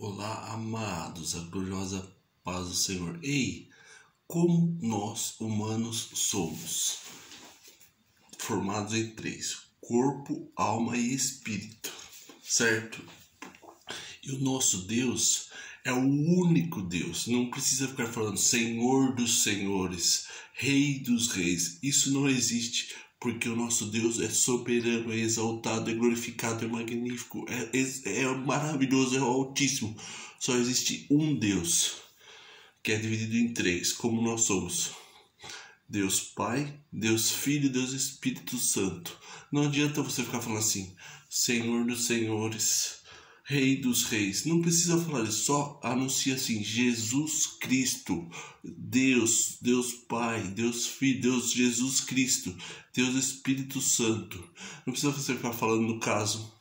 Olá, amados, a gloriosa paz do Senhor. Ei, como nós humanos somos formados em três: corpo, alma e espírito, certo? E o nosso Deus é o único Deus. Não precisa ficar falando Senhor dos senhores, Rei dos reis. Isso não existe porque o nosso Deus é soberano, é exaltado, é glorificado, é magnífico, é, é, é maravilhoso, é altíssimo. Só existe um Deus, que é dividido em três, como nós somos. Deus Pai, Deus Filho, Deus Espírito Santo. Não adianta você ficar falando assim, Senhor dos Senhores, Rei dos Reis. Não precisa falar só anuncia assim: Jesus Cristo, Deus, Deus Pai, Deus Filho, Deus Jesus Cristo, Deus Espírito Santo. Não precisa você ficar falando no caso,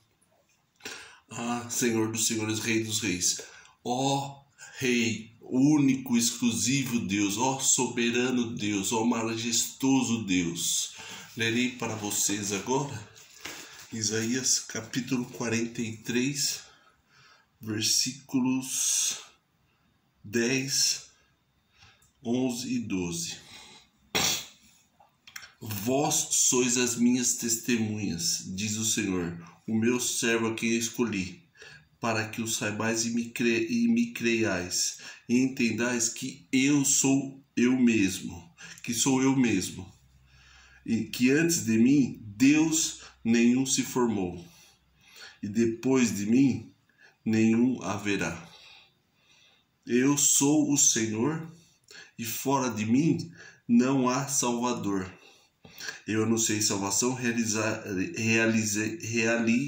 ah, Senhor dos Senhores, Rei dos Reis. Ó Rei, único, exclusivo Deus, ó soberano Deus, ó majestoso Deus. Lerei para vocês agora Isaías capítulo 43 versículos 10, 11 e 12. Vós sois as minhas testemunhas, diz o Senhor, o meu servo a quem escolhi, para que o saibais e me, cre... e me creiais, e entendais que eu sou eu mesmo, que sou eu mesmo, e que antes de mim Deus nenhum se formou, e depois de mim nenhum haverá. Eu sou o Senhor e fora de mim não há Salvador. Eu anunciei salvação, realizei, realizei-a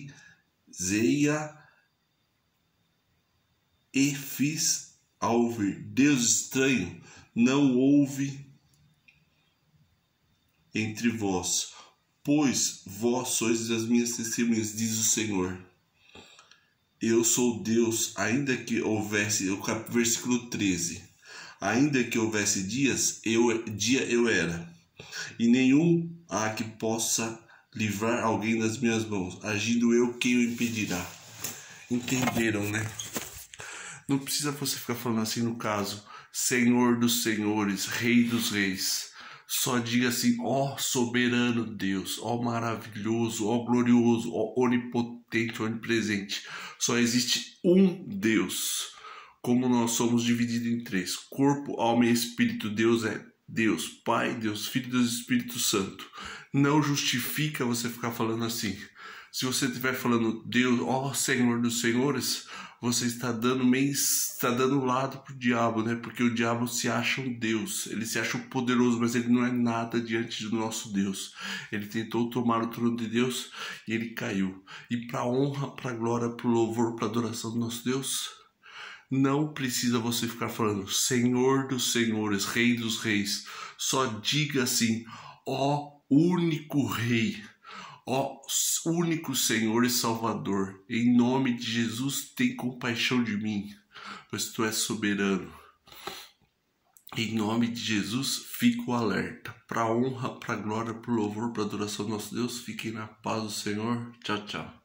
e fiz ao ouvir. Deus estranho não houve entre vós, pois vós sois as minhas testemunhas, diz o Senhor eu sou Deus, ainda que houvesse, o versículo 13, ainda que houvesse dias, eu dia eu era, e nenhum há que possa livrar alguém das minhas mãos, agindo eu quem o impedirá. Entenderam, né? Não precisa você ficar falando assim no caso, Senhor dos senhores, Rei dos reis. Só diga assim, ó soberano Deus, ó maravilhoso, ó glorioso, ó onipotente, onipresente. Só existe um Deus. Como nós somos divididos em três: corpo, alma e espírito. Deus é Deus, Pai, Deus Filho Deus Espírito Santo. Não justifica você ficar falando assim. Se você estiver falando Deus, ó Senhor dos Senhores, você está dando meio, está dando lado pro diabo, né? Porque o diabo se acha um Deus, ele se acha um poderoso, mas ele não é nada diante do nosso Deus. Ele tentou tomar o trono de Deus e ele caiu. E para honra, para glória, para louvor, para adoração do nosso Deus, não precisa você ficar falando Senhor dos Senhores, Rei dos Reis. Só diga assim: ó único Rei Ó único Senhor e Salvador, em nome de Jesus, tem compaixão de mim, pois tu és soberano. Em nome de Jesus, fico alerta. Para honra, para glória, para louvor, para adoração do nosso Deus, fiquem na paz do Senhor. Tchau, tchau.